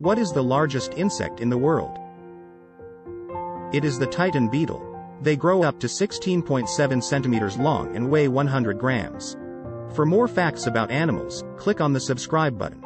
What is the largest insect in the world? It is the Titan beetle. They grow up to 16.7 centimeters long and weigh 100 grams. For more facts about animals, click on the subscribe button.